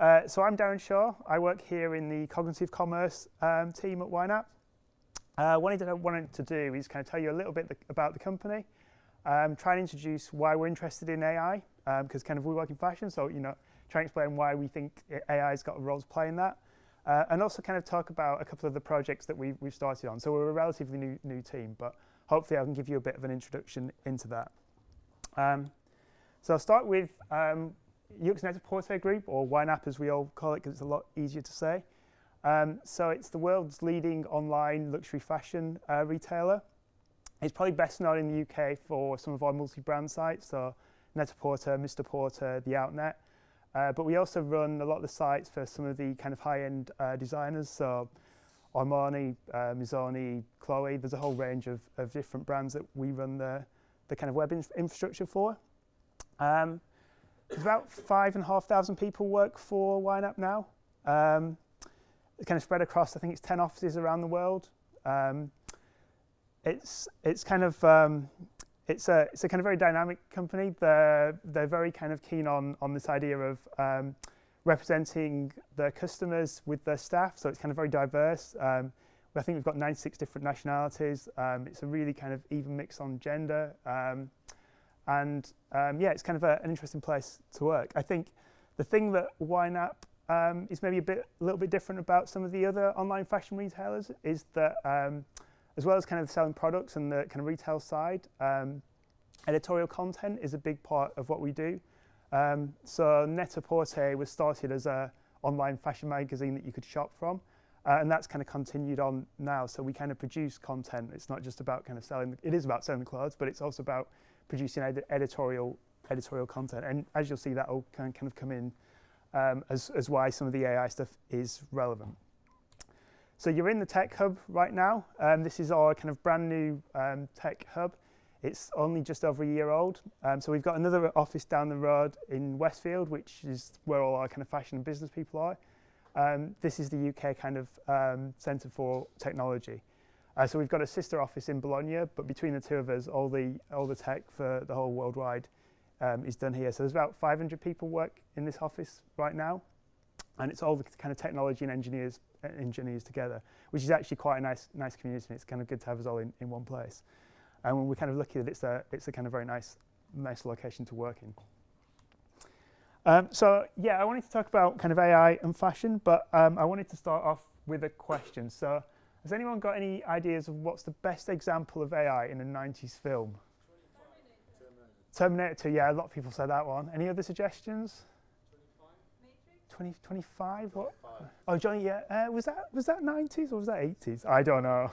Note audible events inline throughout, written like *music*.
Uh, so I'm Darren Shaw. I work here in the cognitive commerce um, team at YNAP. Uh, what I wanted to do is kind of tell you a little bit the, about the company, um, try and introduce why we're interested in AI, because um, kind of we work in fashion, so you know, try and explain why we think AI has got a role to play in that, uh, and also kind of talk about a couple of the projects that we've, we've started on. So we're a relatively new, new team, but hopefully I can give you a bit of an introduction into that. Um, so I'll start with um, Yoox Net-a-Porter Group, or YNAP as we all call it because it's a lot easier to say. Um, so it's the world's leading online luxury fashion uh, retailer. It's probably best known in the UK for some of our multi-brand sites, so Net-a-Porter, Mr. Porter, The Outnet. Uh, but we also run a lot of the sites for some of the kind of high-end uh, designers, so Armani, uh, Missoni, Chloe. There's a whole range of, of different brands that we run the, the kind of web in infrastructure for. Um, there's about five and a half thousand people work for YNAP now. Um, it's kind of spread across, I think it's 10 offices around the world. Um, it's, it's kind of, um, it's a, it's a kind of very dynamic company. They're, they're very kind of keen on, on this idea of um, representing their customers with their staff. So it's kind of very diverse. Um, I think we've got 96 different nationalities. Um, it's a really kind of even mix on gender. Um, and um, yeah, it's kind of a, an interesting place to work. I think the thing that YNAP um, is maybe a bit, a little bit different about some of the other online fashion retailers is that um, as well as kind of selling products and the kind of retail side, um, editorial content is a big part of what we do. Um, so Net-a-Porter was started as a online fashion magazine that you could shop from. Uh, and that's kind of continued on now. So we kind of produce content. It's not just about kind of selling. It is about selling the clothes, but it's also about producing ed editorial editorial content. And as you'll see, that will kind of come in um, as, as why some of the AI stuff is relevant. So you're in the tech hub right now. Um, this is our kind of brand new um, tech hub. It's only just over a year old. Um, so we've got another office down the road in Westfield, which is where all our kind of fashion and business people are. Um, this is the UK kind of um, centre for technology. Uh, so we've got a sister office in Bologna, but between the two of us, all the all the tech for the whole worldwide um, is done here. So there's about 500 people work in this office right now, and it's all the kind of technology and engineers uh, engineers together, which is actually quite a nice nice community. And it's kind of good to have us all in, in one place. And we're kind of lucky that it's a it's a kind of very nice nice location to work in. Um, so yeah, I wanted to talk about kind of AI and fashion, but um, I wanted to start off with a question. So has anyone got any ideas of what's the best example of AI in a 90s film? Terminator 2, yeah, a lot of people said that one. Any other suggestions? 20, 25? What? Oh, Johnny, yeah. Uh, was that was that 90s or was that 80s? I don't know.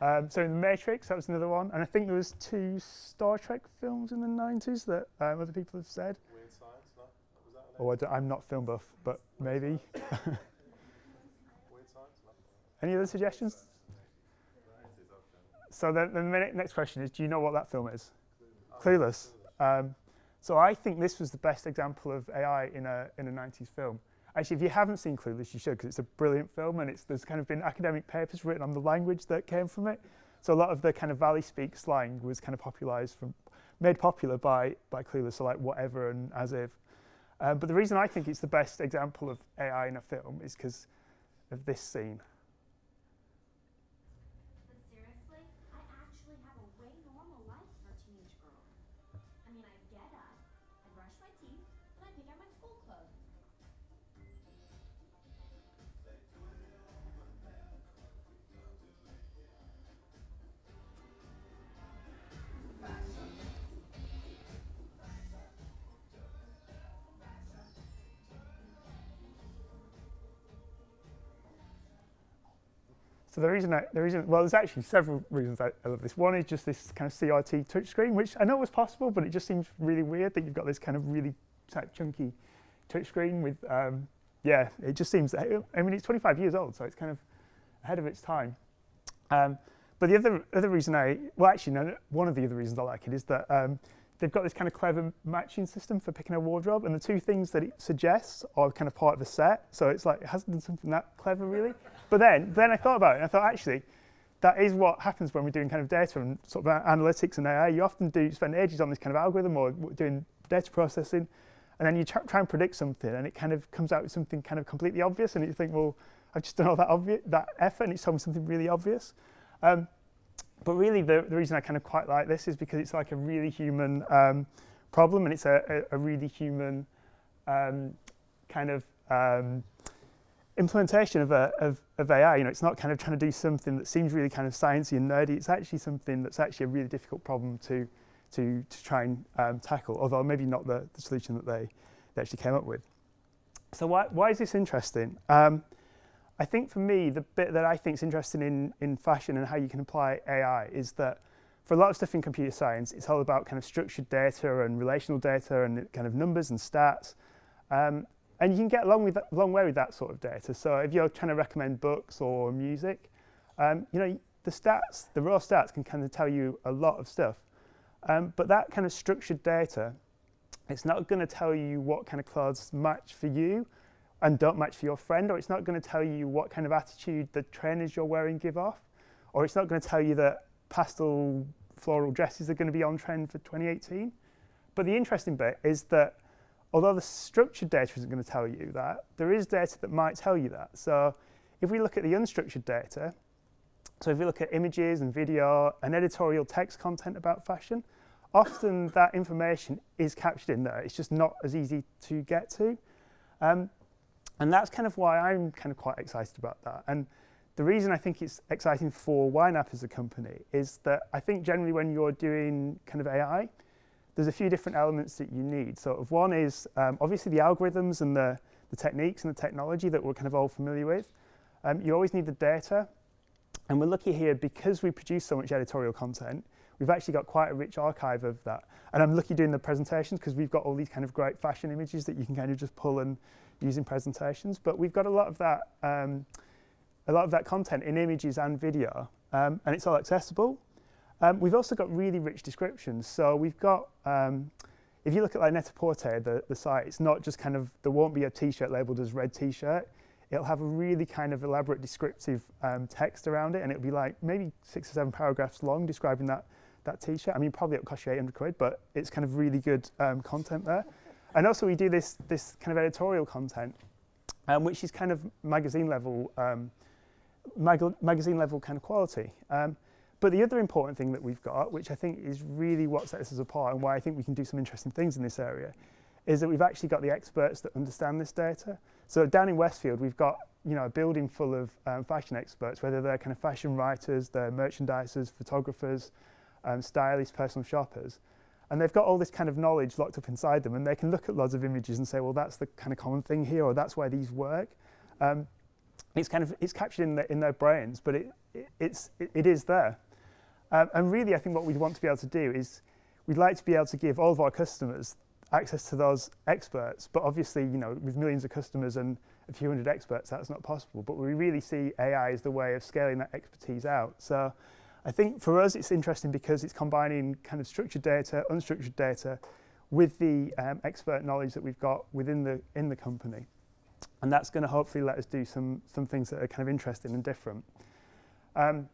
Um, so in The Matrix, that was another one. And I think there was two Star Trek films in the 90s that um, other people have said. Weird Science, no? Was that oh, I'm not film buff, but maybe. *laughs* Any other suggestions? So the, next question is, do you know what that film is? Clueless. Um, so I think this was the best example of AI in a, in a 90s film. Actually, if you haven't seen Clueless, you should, because it's a brilliant film, and it's, there's kind of been academic papers written on the language that came from it. So a lot of the kind of Valley Speak slang was kind of popularized from, made popular by, by Clueless, so like whatever and as if. Um, but the reason I think it's the best example of AI in a film is because of this scene. So the reason, I, the reason, well, there's actually several reasons I, I love this. One is just this kind of CRT touchscreen, which I know was possible, but it just seems really weird that you've got this kind of really chunky touchscreen with, um, yeah, it just seems, I mean, it's 25 years old, so it's kind of ahead of its time. Um, but the other, other reason I, well, actually, no, one of the other reasons I like it is that um, they've got this kind of clever matching system for picking a wardrobe, and the two things that it suggests are kind of part of a set. So it's like it hasn't done something that clever, really. But then, then I thought about it, and I thought actually, that is what happens when we're doing kind of data and sort of analytics and AI. You often do spend ages on this kind of algorithm or doing data processing, and then you try, and predict something, and it kind of comes out with something kind of completely obvious, and you think, well, I've just done all that obvious that effort, and it's told me something really obvious. Um, but really, the, the reason I kind of quite like this is because it's like a really human um, problem, and it's a, a, a really human um, kind of um, implementation of, a, of, of, AI. You know, it's not kind of trying to do something that seems really kind of sciencey and nerdy. It's actually something that's actually a really difficult problem to to, to try and um, tackle, although maybe not the, the solution that they, they actually came up with. So why, why is this interesting? Um, I think for me, the bit that I think is interesting in, in fashion and how you can apply AI is that for a lot of stuff in computer science, it's all about kind of structured data and relational data and kind of numbers and stats. Um, and you can get along with that, a long way with that sort of data. So if you're trying to recommend books or music, um, you know, the stats, the raw stats can kind of tell you a lot of stuff. Um, but that kind of structured data, it's not going to tell you what kind of clothes match for you and don't match for your friend, or it's not going to tell you what kind of attitude the trainers you're wearing give off, or it's not going to tell you that pastel floral dresses are going to be on trend for 2018. But the interesting bit is that although the structured data isn't going to tell you that, there is data that might tell you that. So if we look at the unstructured data, so if you look at images and video and editorial text content about fashion, often that information is captured in there. It's just not as easy to get to. Um, and that's kind of why I'm kind of quite excited about that. And the reason I think it's exciting for YNAP as a company is that I think generally when you're doing kind of AI, there's a few different elements that you need. So of one is um, obviously the algorithms and the, the techniques and the technology that we're kind of all familiar with. Um, you always need the data and we're lucky here because we produce so much editorial content, we've actually got quite a rich archive of that. And I'm lucky doing the presentations because we've got all these kind of great fashion images that you can kind of just pull and use in presentations. But we've got a lot of that, um, a lot of that content in images and video, um, and it's all accessible. Um, we've also got really rich descriptions. So we've got, um, if you look at like Net-a-Porter, the, the site, it's not just kind of, there won't be a t-shirt labeled as red t-shirt it'll have a really kind of elaborate descriptive um, text around it, and it'll be like maybe six or seven paragraphs long describing that that t-shirt. I mean, probably it'll cost you 800 quid, but it's kind of really good um, content there. And also we do this this kind of editorial content, um, which is kind of magazine level um, mag magazine level kind of quality. But the other important thing that we've got, which I think is really what sets us apart and why I think we can do some interesting things in this area, is that we've actually got the experts that understand this data. So down in Westfield, we've got you know a building full of um, fashion experts, whether they're kind of fashion writers, they're merchandisers, photographers, um, stylists, personal shoppers, and they've got all this kind of knowledge locked up inside them, and they can look at lots of images and say, well, that's the kind of common thing here, or that's why these work. Um, it's kind of it's captured in, the, in their brains, but it, it it's it, it is there. Um, and really, I think what we'd want to be able to do is we'd like to be able to give all of our customers access to those experts. But obviously, you know, with millions of customers and a few hundred experts, that's not possible. But we really see AI as the way of scaling that expertise out. So I think for us, it's interesting because it's combining kind of structured data, unstructured data, with the um, expert knowledge that we've got within the in the company. And that's going to hopefully let us do some, some things that are kind of interesting and different. Um,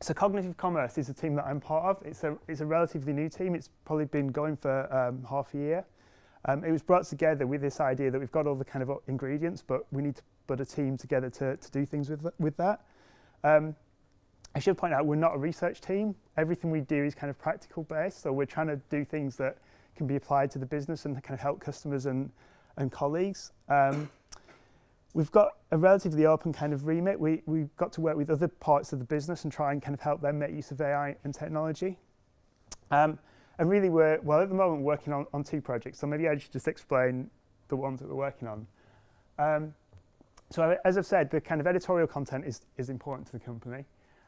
so Cognitive Commerce is a team that I'm part of. It's a, it's a relatively new team. It's probably been going for um, half a year. Um, it was brought together with this idea that we've got all the kind of ingredients, but we need to put a team together to, to do things with, with that. Um, I should point out we're not a research team. Everything we do is kind of practical based. So we're trying to do things that can be applied to the business and kind of help customers and, and colleagues. Um, we've got a relatively open kind of remit. We, we've got to work with other parts of the business and try and kind of help them make use of AI and technology. Um, and really we're, well at the moment working on, on two projects, so maybe I should just explain the ones that we're working on. Um, so as I've said, the kind of editorial content is, is important to the company.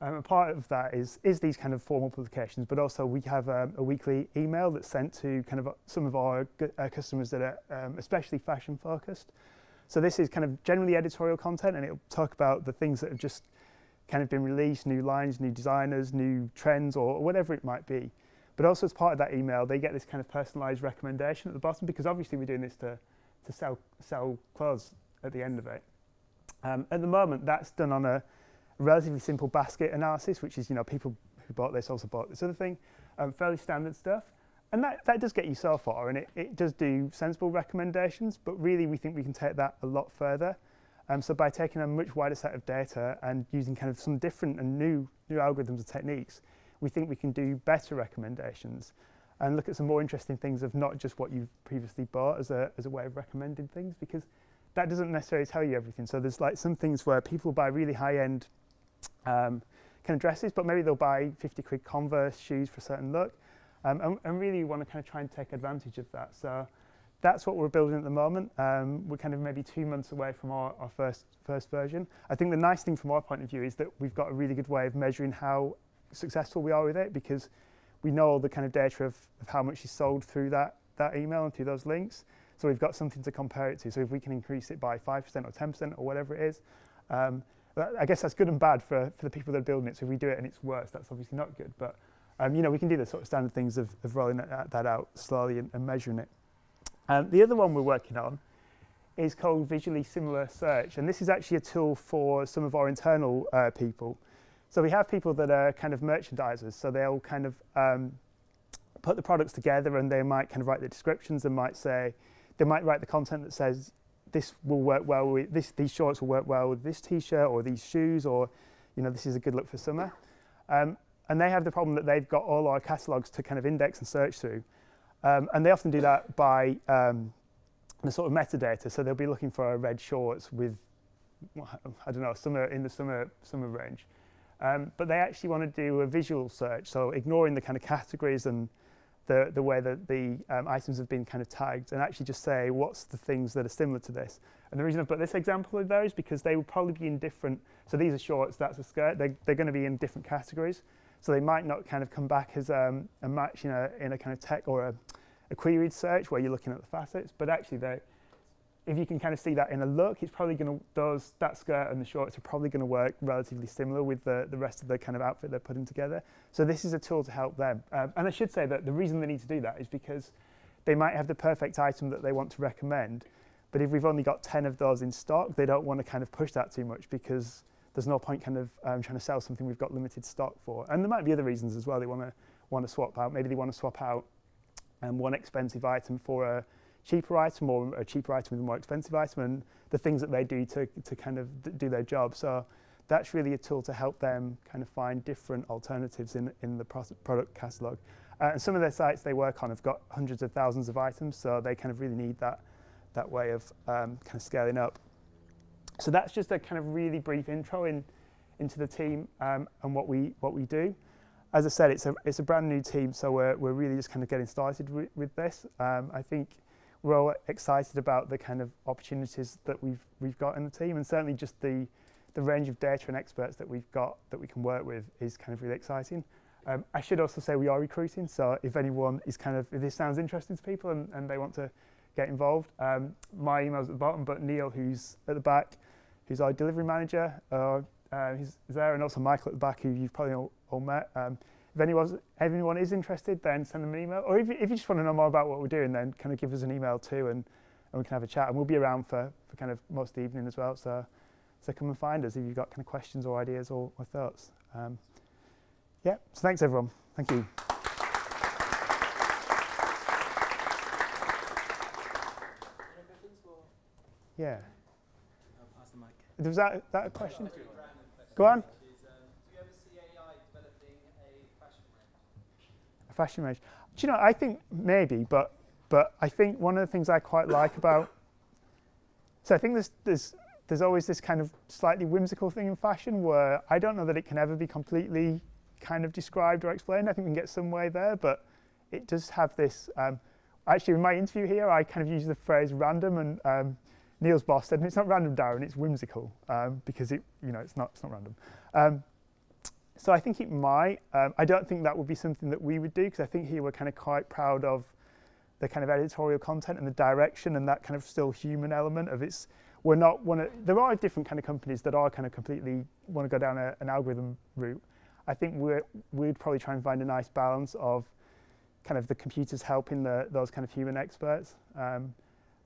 Um, a part of that is, is these kind of formal publications, but also we have um, a weekly email that's sent to kind of some of our uh, customers that are um, especially fashion focused. So this is kind of generally editorial content and it'll talk about the things that have just kind of been released, new lines, new designers, new trends or whatever it might be. But also as part of that email, they get this kind of personalized recommendation at the bottom because obviously we're doing this to, to sell, sell clothes at the end of it. Um, at the moment, that's done on a relatively simple basket analysis, which is, you know, people who bought this also bought this other thing, um, fairly standard stuff. And that, that does get you so far, and it, it does do sensible recommendations, but really we think we can take that a lot further. Um, so by taking a much wider set of data and using kind of some different and new, new algorithms and techniques, we think we can do better recommendations and look at some more interesting things of not just what you've previously bought as a, as a way of recommending things, because that doesn't necessarily tell you everything. So there's like some things where people buy really high-end um, kind of dresses, but maybe they'll buy 50 quid Converse shoes for a certain look, um, and, and, really want to kind of try and take advantage of that. So that's what we're building at the moment. Um, we're kind of maybe two months away from our, our first, first version. I think the nice thing from our point of view is that we've got a really good way of measuring how successful we are with it because we know all the kind of data of, of how much is sold through that, that email and through those links. So we've got something to compare it to. So if we can increase it by 5% or 10% or whatever it is, um, I guess that's good and bad for, for the people that are building it. So if we do it and it's worse, that's obviously not good. But um, you know, we can do the sort of standard things of, of rolling that, that out slowly and, and measuring it. Um, the other one we're working on is called Visually Similar Search. And this is actually a tool for some of our internal uh, people. So we have people that are kind of merchandisers. So they'll kind of um, put the products together and they might kind of write the descriptions and might say, they might write the content that says, this will work well with this, these shorts will work well with this t-shirt or these shoes or, you know, this is a good look for summer. Um, and they have the problem that they've got all our catalogs to kind of index and search through. Um, and they often do that by um, the sort of metadata. So they'll be looking for red shorts with, I don't know, summer in the summer summer range. Um, but they actually want to do a visual search, so ignoring the kind of categories and the, the way that the um, items have been kind of tagged and actually just say what's the things that are similar to this. And the reason I've put this example of those because they will probably be in different, so these are shorts, that's a skirt, they're, they're going to be in different categories. So they might not kind of come back as um, a match in a, in a kind of tech or a, a queried search where you're looking at the facets, but actually they, if you can kind of see that in a look, it's probably going to, those, that skirt and the shorts are probably going to work relatively similar with the, the rest of the kind of outfit they're putting together. So this is a tool to help them. Um, and I should say that the reason they need to do that is because they might have the perfect item that they want to recommend, but if we've only got 10 of those in stock, they don't want to kind of push that too much because there's no point kind of um, trying to sell something we've got limited stock for. And there might be other reasons as well. They want to want to swap out. Maybe they want to swap out um, one expensive item for a cheaper item or a cheaper item with a more expensive item and the things that they do to, to kind of do their job. So that's really a tool to help them kind of find different alternatives in, in the product catalog. Uh, and some of their sites they work on have got hundreds of thousands of items, so they kind of really need that, that way of um, kind of scaling up. So that's just a kind of really brief intro in, into the team um, and what we, what we do. As I said, it's a, it's a brand new team, so we're, we're really just kind of getting started with, with this. Um, I think we're all excited about the kind of opportunities that we've, we've got in the team and certainly just the, the range of data and experts that we've got that we can work with is kind of really exciting. Um, I should also say we are recruiting, so if anyone is kind of, if this sounds interesting to people and, and they want to get involved, um, my email's at the bottom, but Neil, who's at the back, who's our delivery manager. Uh, uh, he's there, and also Michael at the back, who you've probably all, all met. Um, if anyone, anyone is interested, then send them an email. Or if, if you just want to know more about what we're doing, then kind of give us an email too, and, and we can have a chat. And we'll be around for, for kind of most of the evening as well. So, so come and find us if you've got kind of questions or ideas or, or thoughts. Um, yeah, so thanks everyone. Thank you. Yeah. Was that, that a question? Go on. A fashion range. Do you know, I think maybe, but but I think one of the things I quite like about so I think there's there's there's always this kind of slightly whimsical thing in fashion where I don't know that it can ever be completely kind of described or explained. I think we can get some way there, but it does have this. Um, actually, in my interview here, I kind of use the phrase random and um, Neil's boss said, it's not random, Darren, it's whimsical, um, because it, you know, it's not, it's not random. Um, so I think it might. Um, I don't think that would be something that we would do, because I think here we're kind of quite proud of the kind of editorial content and the direction and that kind of still human element of it's, we're not one of, there are different kind of companies that are kind of completely want to go down a, an algorithm route. I think we're, we'd probably try and find a nice balance of kind of the computers helping the, those kind of human experts. Um,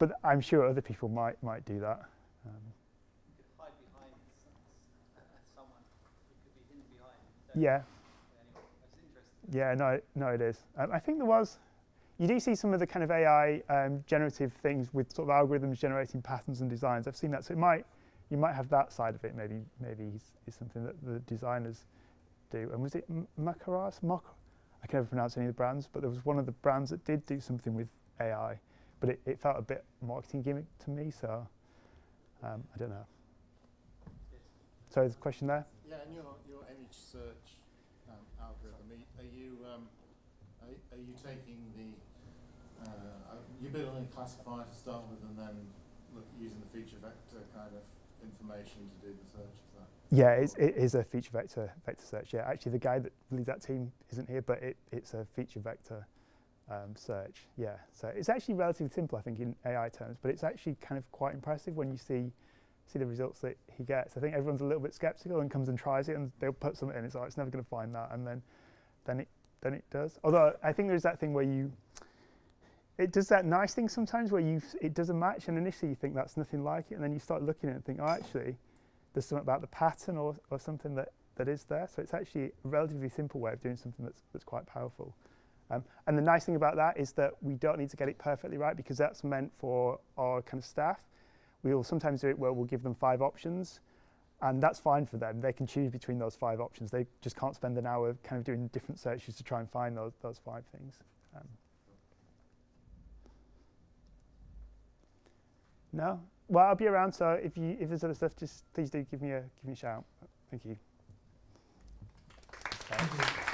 but I'm sure other people might might do that. Um, yeah. yeah, no, no, it is. Um, I think there was. you do see some of the kind of AI um, generative things with sort of algorithms generating patterns and designs. I've seen that, so it might you might have that side of it. Maybe maybe is, something that the designers do. And was it Macaras? Mac I can never pronounce any of the brands, but there was one of the brands that did do something with AI, but it, it felt a bit marketing gimmick to me. So um, I don't know. So there's a question there. Yeah, and your your image search um, algorithm. Are, you um, are, are you taking the uh, you building a classifier to start with, and then look, using the feature vector kind of information to do the search? Is that? Yeah, it's, it is a feature vector vector search. Yeah, actually, the guy that leads that team isn't here, but it, it's a feature vector um, search. Yeah, so it's actually relatively simple, I think, in AI terms, but it's actually kind of quite impressive when you see see the results that he gets. I think everyone's a little bit skeptical and comes and tries it, and they'll put something in. It's like it's never going to find that, and then then it then it does. Although I think there's that thing where you it does that nice thing sometimes where you it doesn't match and initially you think that's nothing like it and then you start looking at it and think oh actually there's something about the pattern or, or something that, that is there so it's actually a relatively simple way of doing something that's, that's quite powerful um, and the nice thing about that is that we don't need to get it perfectly right because that's meant for our kind of staff we will sometimes do it where we'll give them five options and that's fine for them they can choose between those five options they just can't spend an hour kind of doing different searches to try and find those, those five things um, No? Well, I'll be around, so if, you, if there's other stuff, just please do give me a, give me a shout. Thank you. Thank you.